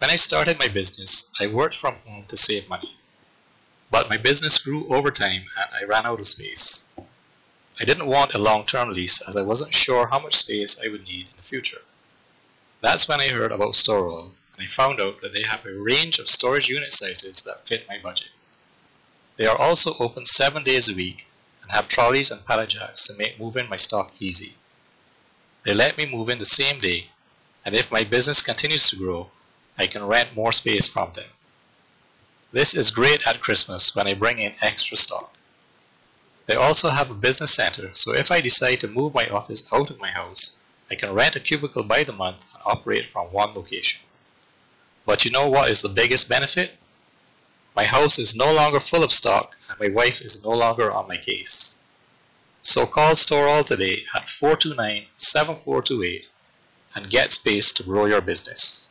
When I started my business, I worked from home to save money. But my business grew over time and I ran out of space. I didn't want a long-term lease as I wasn't sure how much space I would need in the future. That's when I heard about Store All and I found out that they have a range of storage unit sizes that fit my budget. They are also open 7 days a week and have trolleys and pallet jacks to make moving my stock easy. They let me move in the same day and if my business continues to grow, I can rent more space from them. This is great at Christmas when I bring in extra stock. They also have a business center, so if I decide to move my office out of my house, I can rent a cubicle by the month and operate from one location. But you know what is the biggest benefit? My house is no longer full of stock and my wife is no longer on my case. So call Store All today at 429-7428 and get space to grow your business.